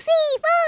睡风。